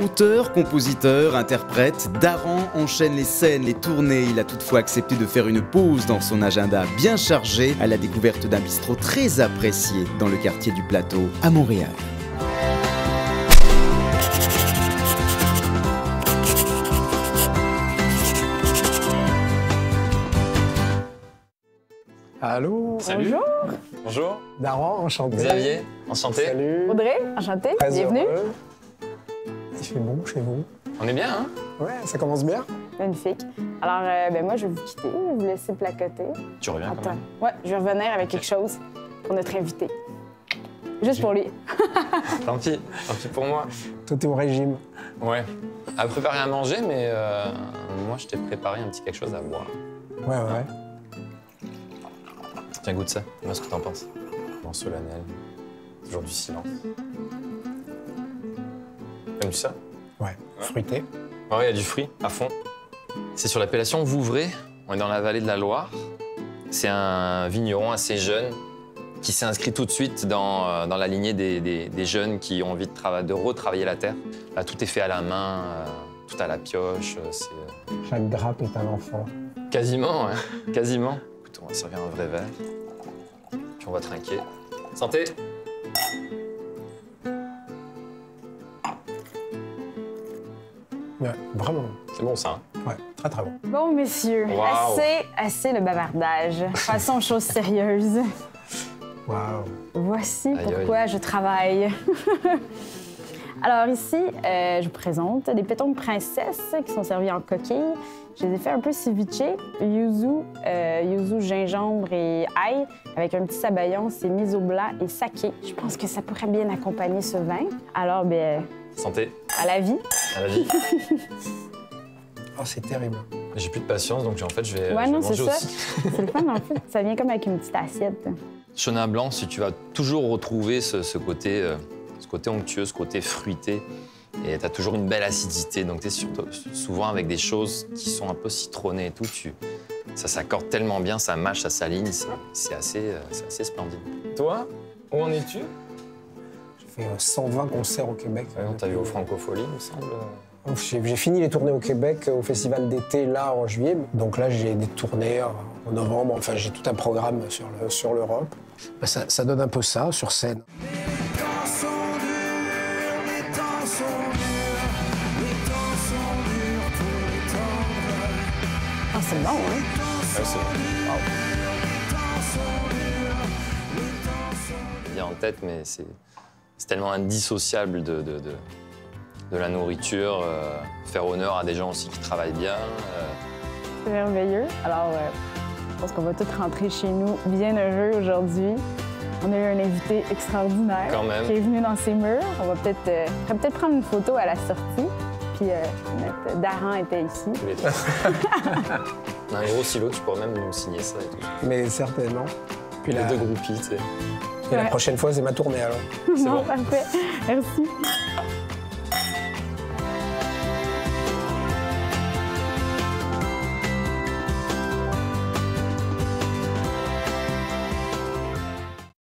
Auteur, compositeur, interprète, Daran enchaîne les scènes, les tournées. Il a toutefois accepté de faire une pause dans son agenda bien chargé à la découverte d'un bistrot très apprécié dans le quartier du Plateau à Montréal. Allô Salut. Bonjour. Bonjour. Daran, enchanté. Xavier, enchanté. Salut. Audrey, enchantée. Très Bienvenue. heureux. Fait bon chez vous. On est bien, hein? Ouais, ça commence bien. Magnifique. Alors, euh, ben moi, je vais vous quitter, vous laisser placoter. Tu reviens quand Attends. même? Ouais, je vais revenir avec quelque chose pour notre invité. Juste pour lui. Tant pis, tant pis pour moi. Toi, t'es au régime. Ouais. À préparer à manger, mais euh, moi, je t'ai préparé un petit quelque chose à boire. Ouais, ouais. Tiens, goûte ça. Dis-moi ce que t'en penses. Bon, solennel. Toujours du silence. Aimes-tu ça? Ouais. Fruité. Ouais, il y a du fruit à fond. C'est sur l'appellation Vouvray. On est dans la vallée de la Loire. C'est un vigneron assez jeune qui s'est inscrit tout de suite dans, euh, dans la lignée des, des- des jeunes qui ont envie de, trava- de retravailler la terre. Là, tout est fait à la main, euh, tout à la pioche. euh, Chaque grappe est un enfant. quasiment, ouais, quasiment. Écoute, on va servir un vrai verre. Puis on va trinquer. Santé Ouais, vraiment. C'est bon ça, hein Ouais, très très bon. Bon, messieurs, Wow. assez, assez le bavardage. Passons aux choses sérieuses. Waouh. Voici Aïe, pourquoi je travaille. Alors ici, euh, je vous présente des pétons de princesse qui sont servis en coquille. Je les ai fait un peu ceviche, yuzu, euh, yuzu, gingembre et ail, avec un petit sabayon, c'est miso blanc et saké. Je pense que ça pourrait bien accompagner ce vin. Alors, ben, Santé, à la vie. à la vie. Oh, c'est terrible. J'ai plus de patience, donc en fait, je vais, Ouais, je vais non, c'est manger ça. aussi. C'est le fun, en fait. Ça vient comme avec une petite assiette. Chenin blanc, si tu vas toujours retrouver ce, ce côté, euh, ce côté onctueux, ce côté fruité, et tu as toujours une belle acidité. Donc, tu es souvent avec des choses qui sont un peu citronnées et tout. Tu, ça s'accorde tellement bien, ça mâche, ça s'aligne. c'est- C'est assez, euh, c'est assez splendide. Toi, où en es-tu? Fait euh, 120 concerts au Québec. On t'a vu au Francofolie, il me semble. J'ai fini les tournées au Québec euh, au festival d'été là en juillet. Donc là j'ai des tournées euh, en novembre. Enfin j'ai tout un programme sur le- sur l'Europe. Bah, ça, ça donne un peu ça sur scène. Ah, c'est bon, hein? Ouais, c'est. Wow. En tête, mais c'est c'est tellement indissociable de, de, de, de la nourriture. euh, faire honneur à des gens aussi qui travaillent bien. euh, C'est merveilleux. Alors, euh, je pense qu'on va tous rentrer chez nous bien heureux aujourd'hui. On a eu un invité extraordinaire Quand même. qui est venu dans ses murs. On va peut-être euh, peut-être prendre une photo à la sortie. Puis euh, notre Daran était ici. tous les trois. On a un gros silo, tu pourrais même nous signer ça et tout. Mais certainement. Puis Les la, deux groupies, tu sais. Et la prochaine fois c'est ma tournée alors. Bon. parfait. Merci.